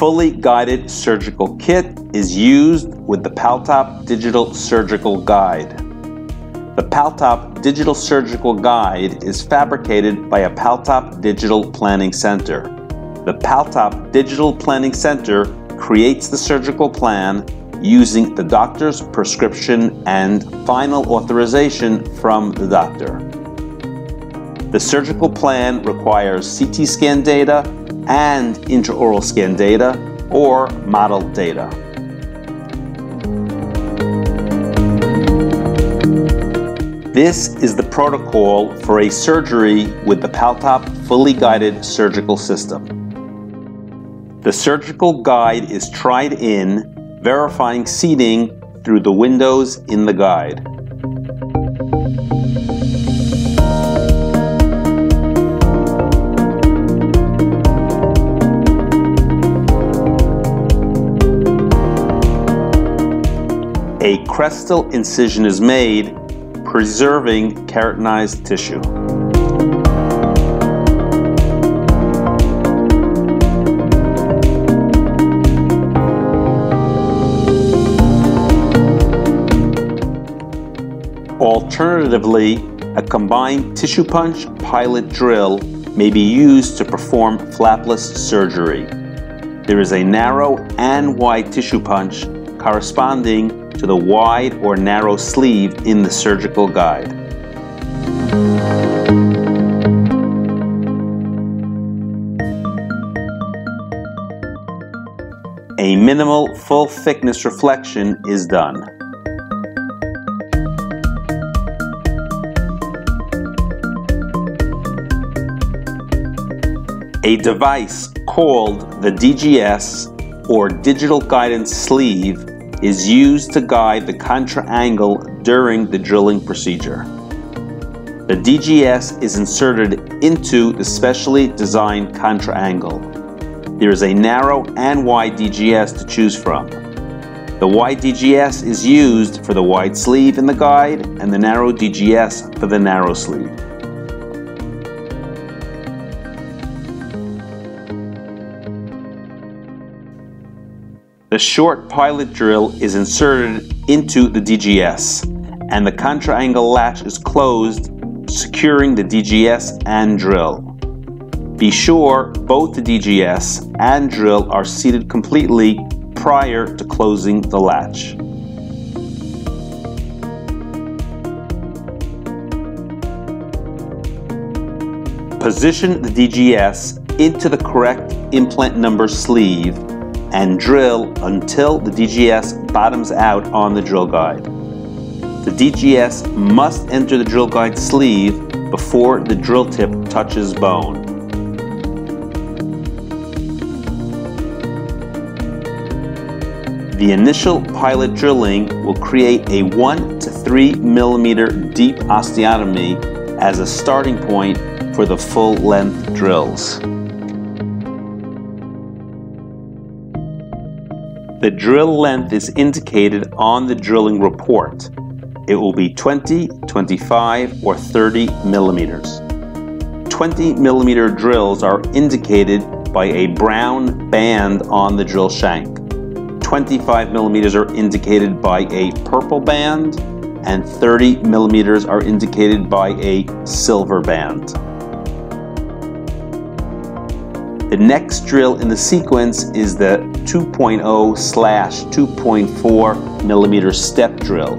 fully guided surgical kit is used with the Paltop Digital Surgical Guide. The Paltop Digital Surgical Guide is fabricated by a Paltop Digital Planning Center. The Paltop Digital Planning Center creates the surgical plan using the doctor's prescription and final authorization from the doctor. The surgical plan requires CT scan data and intraoral scan data or model data. This is the protocol for a surgery with the Paltop fully guided surgical system. The surgical guide is tried in, verifying seating through the windows in the guide. A crestal incision is made, preserving keratinized tissue. Alternatively, a combined tissue punch pilot drill may be used to perform flapless surgery. There is a narrow and wide tissue punch corresponding to the wide or narrow sleeve in the surgical guide. A minimal full thickness reflection is done. A device called the DGS or Digital Guidance Sleeve is used to guide the contra angle during the drilling procedure. The DGS is inserted into the specially designed contra angle. There is a narrow and wide DGS to choose from. The wide DGS is used for the wide sleeve in the guide and the narrow DGS for the narrow sleeve. Short pilot drill is inserted into the DGS and the contra-angle latch is closed, securing the DGS and drill. Be sure both the DGS and drill are seated completely prior to closing the latch. Position the DGS into the correct implant number sleeve and drill until the DGS bottoms out on the drill guide. The DGS must enter the drill guide sleeve before the drill tip touches bone. The initial pilot drilling will create a 1 to 3 millimeter deep osteotomy as a starting point for the full length drills. Drill length is indicated on the drilling report. It will be 20, 25, or 30 millimeters. 20 millimeter drills are indicated by a brown band on the drill shank. 25 millimeters are indicated by a purple band, and 30 millimeters are indicated by a silver band. The next drill in the sequence is the 2.0 slash 2.4 millimeter step drill.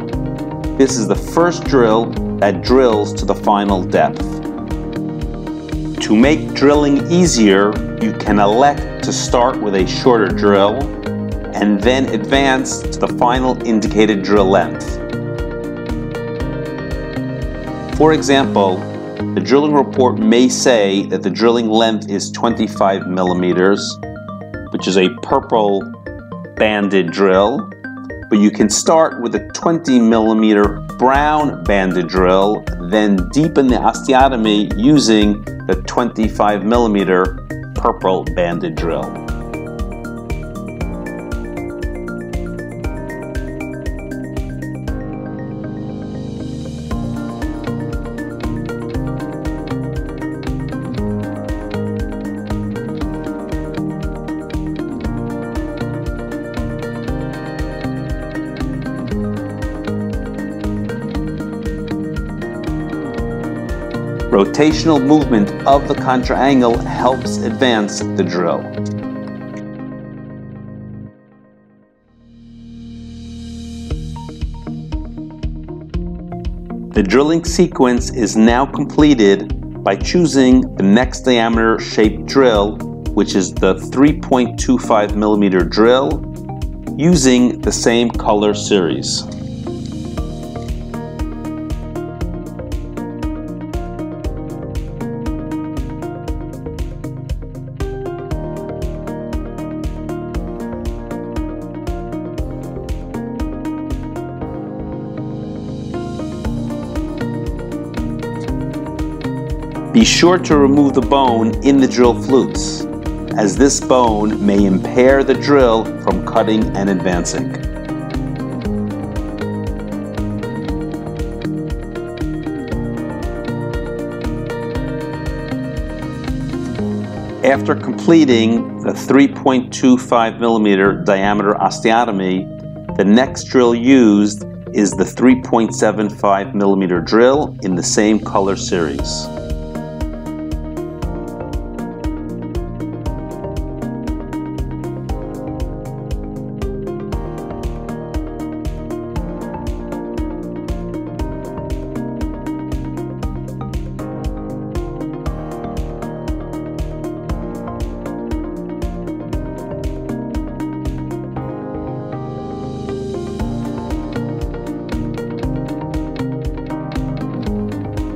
This is the first drill that drills to the final depth. To make drilling easier, you can elect to start with a shorter drill and then advance to the final indicated drill length. For example, the drilling report may say that the drilling length is 25 millimeters, which is a purple banded drill, but you can start with a 20 millimeter brown banded drill, then deepen the osteotomy using the 25 millimeter purple banded drill. Rotational movement of the contra angle helps advance the drill. The drilling sequence is now completed by choosing the next diameter shaped drill, which is the 3.25 millimeter drill, using the same color series. Be sure to remove the bone in the drill flutes, as this bone may impair the drill from cutting and advancing. After completing the 3.25 millimeter diameter osteotomy, the next drill used is the 3.75 millimeter drill in the same color series.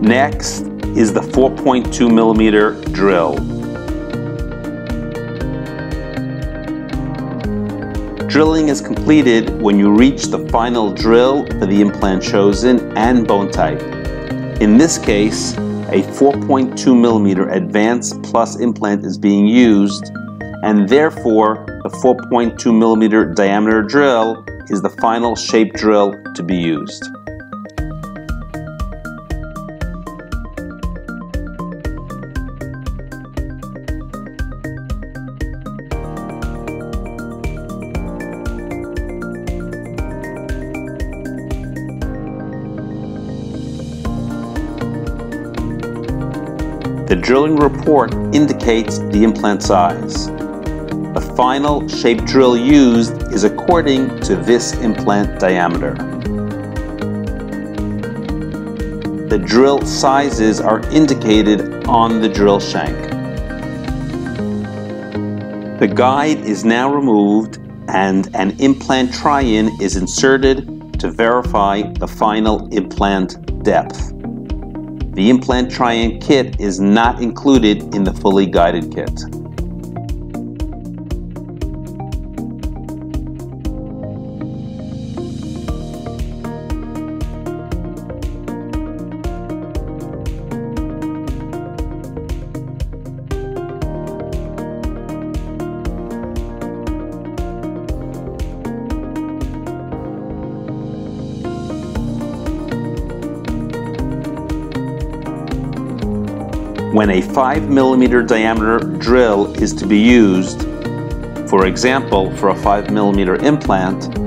Next is the 4.2 millimeter drill. Drilling is completed when you reach the final drill for the implant chosen and bone type. In this case, a 4.2 millimeter advanced plus implant is being used and therefore the 4.2 millimeter diameter drill is the final shape drill to be used. The drilling report indicates the implant size. The final shape drill used is according to this implant diameter. The drill sizes are indicated on the drill shank. The guide is now removed and an implant try-in is inserted to verify the final implant depth. The implant try-in kit is not included in the fully guided kit. When a 5 millimeter diameter drill is to be used, for example, for a 5 millimeter implant,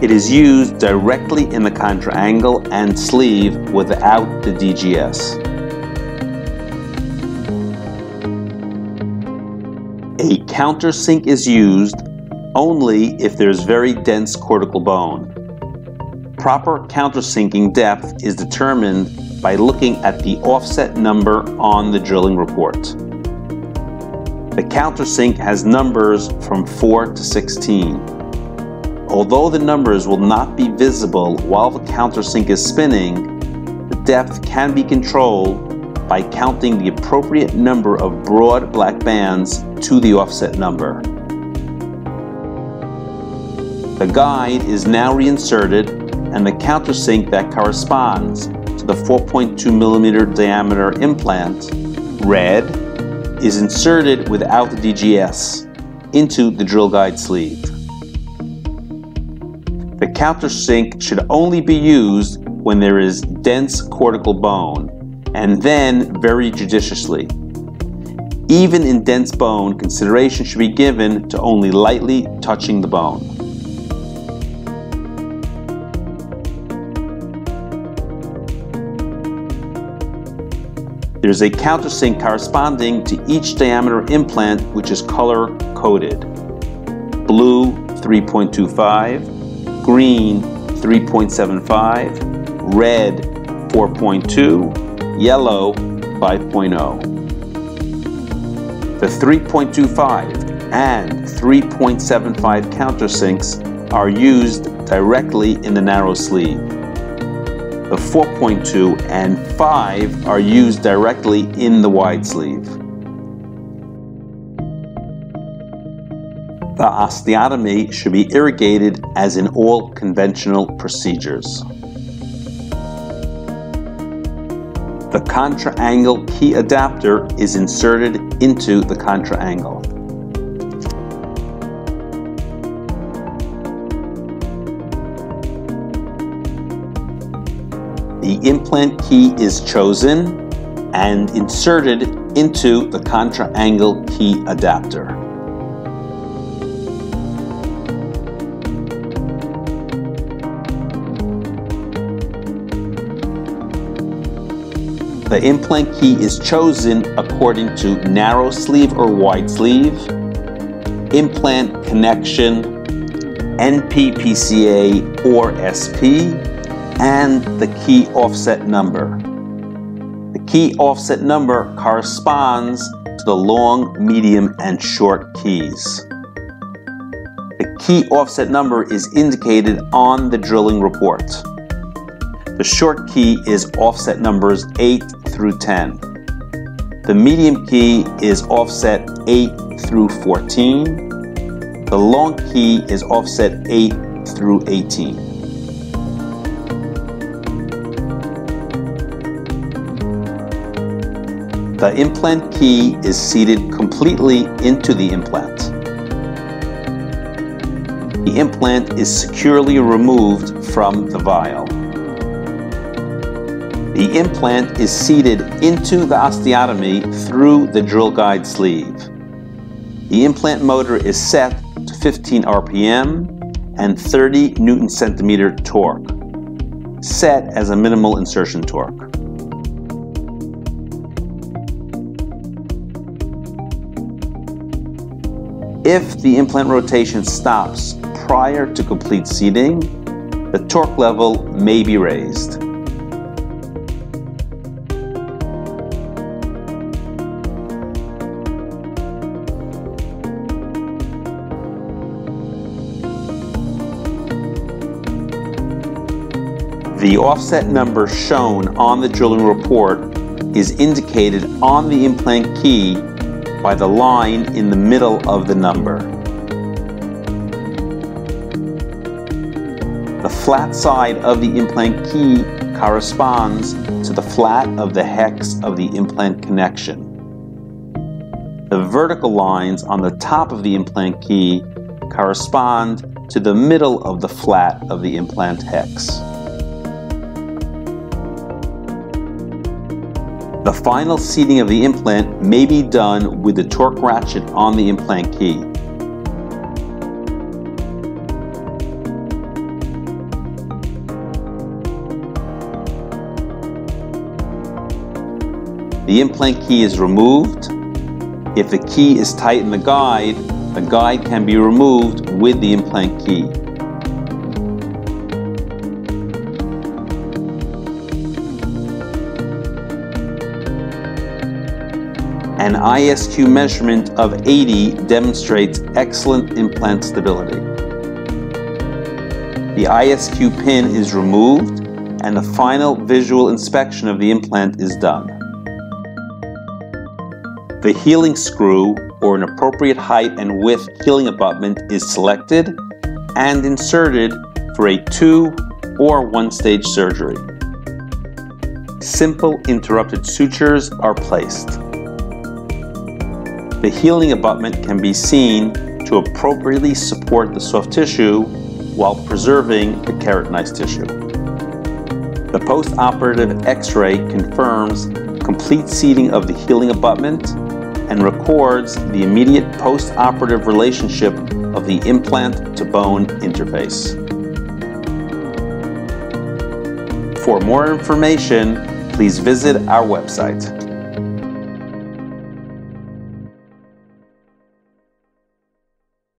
it is used directly in the contra angle and sleeve without the DGS. A countersink is used only if there's very dense cortical bone. Proper countersinking depth is determined by looking at the offset number on the drilling report. The countersink has numbers from 4 to 16. Although the numbers will not be visible while the countersink is spinning, the depth can be controlled by counting the appropriate number of broad black bands to the offset number. The guide is now reinserted and the countersink that corresponds the 4.2 millimeter diameter implant, red, is inserted without the DGS into the drill guide sleeve. The countersink should only be used when there is dense cortical bone, and then very judiciously. Even in dense bone, consideration should be given to only lightly touching the bone. There's a countersink corresponding to each diameter implant which is color coded. Blue 3.25, green 3.75, red 4.2, yellow 5.0. The 3.25 and 3.75 countersinks are used directly in the narrow sleeve. The 4.2 and 5 are used directly in the wide sleeve. The osteotomy should be irrigated as in all conventional procedures. The contra-angle key adapter is inserted into the contra-angle. The implant key is chosen and inserted into the contra-angle key adapter. The implant key is chosen according to narrow sleeve or wide sleeve, implant connection, NPPCA or SP, and the key offset number. The key offset number corresponds to the long, medium, and short keys. The key offset number is indicated on the drilling report. The short key is offset numbers 8 through 10. The medium key is offset 8 through 14. The long key is offset 8 through 18. The implant key is seated completely into the implant. The implant is securely removed from the vial. The implant is seated into the osteotomy through the drill guide sleeve. The implant motor is set to 15 RPM and 30 Newton centimeter torque, set as a minimal insertion torque. If the implant rotation stops prior to complete seating, the torque level may be raised. The offset number shown on the drilling report is indicated on the implant key by the line in the middle of the number. The flat side of the implant key corresponds to the flat of the hex of the implant connection. The vertical lines on the top of the implant key correspond to the middle of the flat of the implant hex. The final seating of the implant may be done with the torque ratchet on the implant key. The implant key is removed. If the key is tight in the guide, the guide can be removed with the implant key. An ISQ measurement of 80 demonstrates excellent implant stability. The ISQ pin is removed and the final visual inspection of the implant is done. The healing screw or an appropriate height and width healing abutment is selected and inserted for a two or one stage surgery. Simple interrupted sutures are placed the healing abutment can be seen to appropriately support the soft tissue while preserving the keratinized tissue. The post-operative x-ray confirms complete seating of the healing abutment and records the immediate post-operative relationship of the implant to bone interface. For more information, please visit our website.